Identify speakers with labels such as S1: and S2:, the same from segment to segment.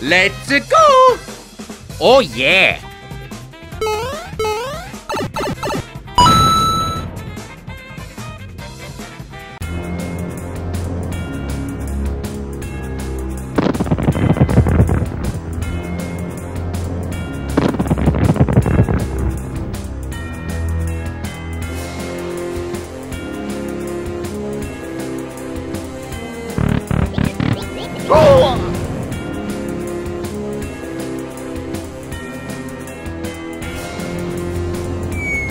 S1: Let's go!
S2: Oh yeah!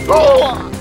S1: 哇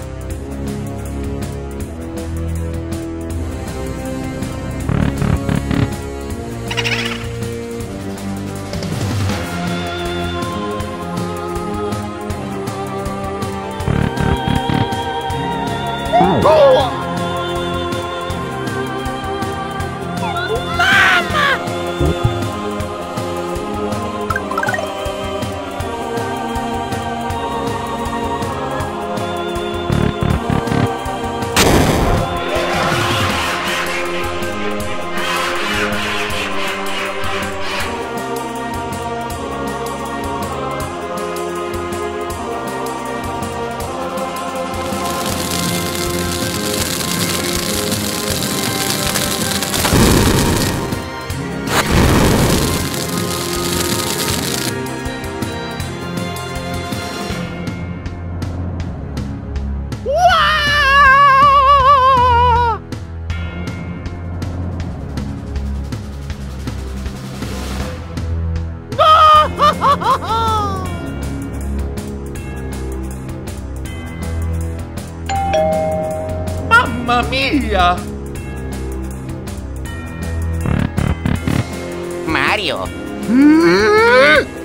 S1: Mamma mia!
S2: Mario!
S1: Mm.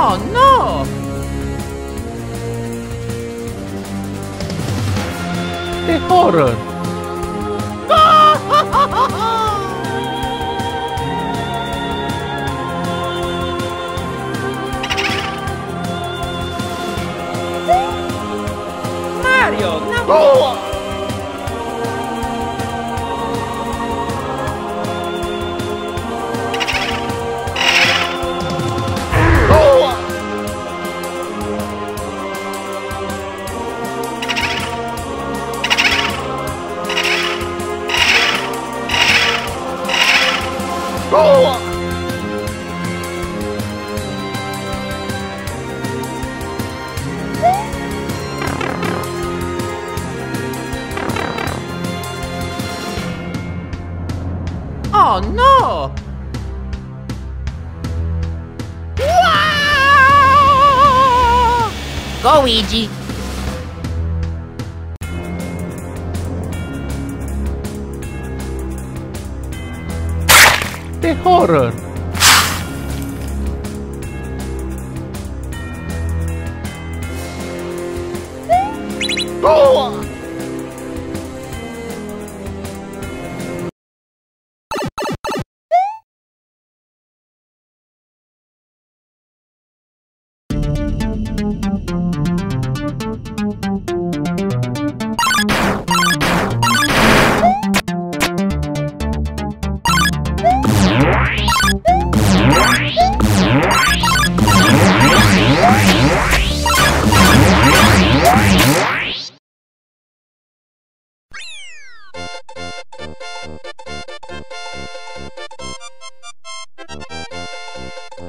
S1: Oh no! The horror! Mario! No! Oh Oh, no!
S2: Go, Luigi!
S1: the horror. Oh!